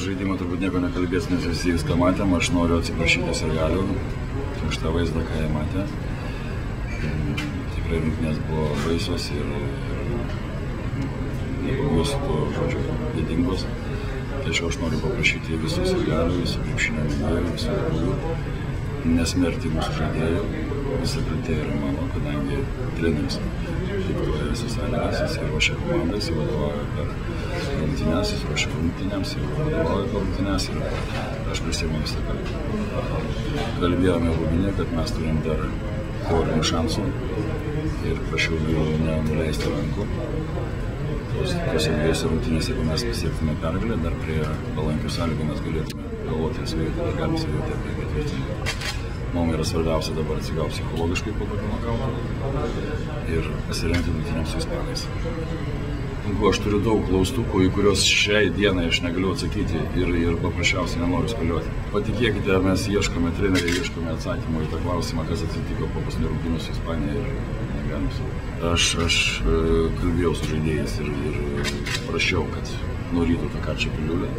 Žaidimą turbūt nieko nekalbės, nes visi viską matėm, aš noriu atsiprašyti sirgalių už tą vaizdą, ką jie matė. Tikrai rungtynės buvo baisios ir, ir nepabūsiu to žodžio didingos. Tačiau aš noriu paprašyti visų sirgalių, visų krepšinio mėgėjų, visų lietuvių nesmerti mūsų žaidėjų. Visa kaltė yra mano, kadangi treneris diktuoja visas sąlygas, jis ruošia komandas, jis vadovauja per rungtynės, jis ruošia rungtynėms, jis vadovauja per rungtynės ir aš prisėmiau visą kalbą. Kalbėjome rūbinė, kad mes turim dar teorinių šansų ir prašiau jų nenuleisti rankų. Tos, tose dviejose rungtynėse, jeigu mes pasiektume pergalę, dar prie palankių sąlygų mes galėtume galvoti ir svajoti, dar galim svajoti apie ketvirtį. Mums yra svarbiausia dabar atsigauti psichologiškai po tokio nokauto ir pasirengti rungtynėms su ispanais. Aš turiu daug klaustukų, į kuriuos šiai dienai aš negaliu atsakyti ir, ir paprasčiausiai nenoriu spėlioti. Patikėkite, mes ieškome treneriai, ieškome atsakymų į tą klausimą, kas atsitiko po paskutinio rungtynių su Ispanija ir negalim su. Aš, aš e, kalbėjau su žaidėjais ir, ir prašiau, kad nurytų tą karčią piliulę,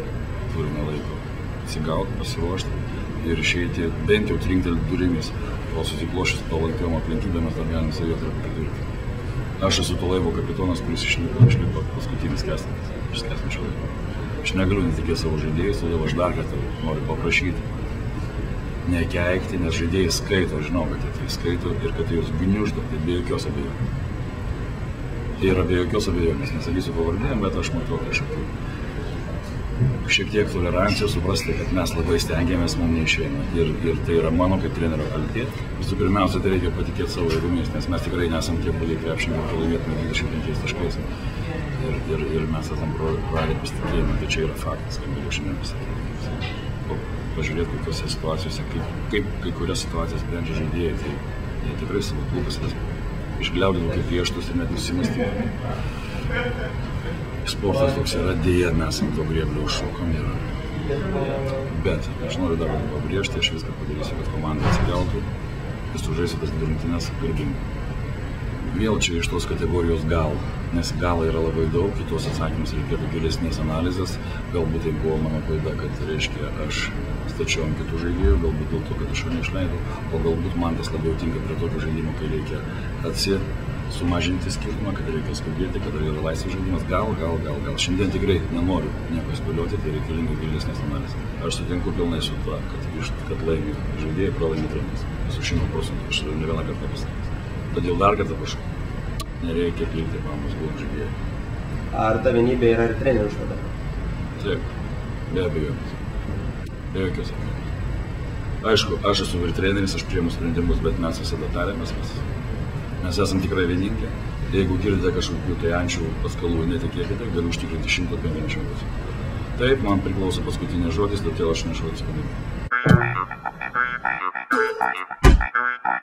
turime laiko atsigauti, pasiruošti ir išeiti bent jau trinktelti durimis, o susiklošęs palankiom aplinkybėm mes dar galime savietą pridurti. Aš esu to laivo kapitonas, kuris išlipo, išlipo paskutinis kestas iš kesmečio laivo. Aš negaliu netikėti savo žaidėjais, todėl aš dar kartą noriu paprašyti nekeikti, nes žaidėjai skaito, žinau, kad jie tai skaito ir kad jūs gniuždo, tai be jokios abejonės. Tai yra be jokios abejonės, nesakysiu pavardėm, bet aš matau kažkokių šiek tiek tolerancijos, suprasti, kad mes labai stengiamės, mums neišeina. Ir, ir tai yra mano kaip trenerio kaltė. Visų pirmiausia, tai reikia patikėti savo jėgomis, nes mes tikrai nesam tie puoliai krepšininkai, kad laimėtume 25 taškais. Ir, ir, ir mes esam praradę pasitikėjimą, tai čia yra faktas, kaip galiu šiandien pasakyti. Pažiūrėti, kokiose situacijose, kaip, kaip kai kurias situacijas sprendžia žaidėjai, tai jie tikrai savo klubus išgliaudino kaip prieštus ir net nusimastyti sportas toks yra, dėja mes ant to grėblio užšokom ir bet aš noriu dar pabrėžti, aš viską padarysiu, kad komanda atsigeltų ir sužaisiu tas rungtynes garbingai. Vėl čia iš tos kategorijos gal, nes gal yra labai daug, kitos atsakymus reikėtų gilesnės analizės, galbūt tai buvo mano klaida, kad reiškia aš stačiau ant kitų žaidėjų, galbūt dėl to, kad aš jo neišleidau, o galbūt man tas labiau tinka prie tokio žaidimo, kai reikia atsi sumažinti skirtumą, kad reikia skubėti, kad yra laisvas žaidimas. Gal, gal, gal, gal. Šiandien tikrai nenoriu nieko spėlioti, tai reikalinga gilesnės analizės. Aš sutinku pilnai su tuo, kad, kad laimi žaidėjai, pralaimi treneris. Esu šimtų procentų, aš ne vieną kartą pasakęs. Todėl dar kartą prašau, nereikia plikti pamos daug žaidėjų. Ar ta vienybė yra ir trenerių štada? Taip, be abejonės. Be jokios abejonės. Aišku, aš esu ir treneris, aš prieimu sprendimus, bet mes visada tarėmės, mes Mes esame tikrai vieningi. Jeigu girdite kažkokių tai ančių paskalų, netikėkite, galiu užtikrinti 150 procentų. Taip, man priklauso paskutinis žodis, todėl aš nešu atsakomybę.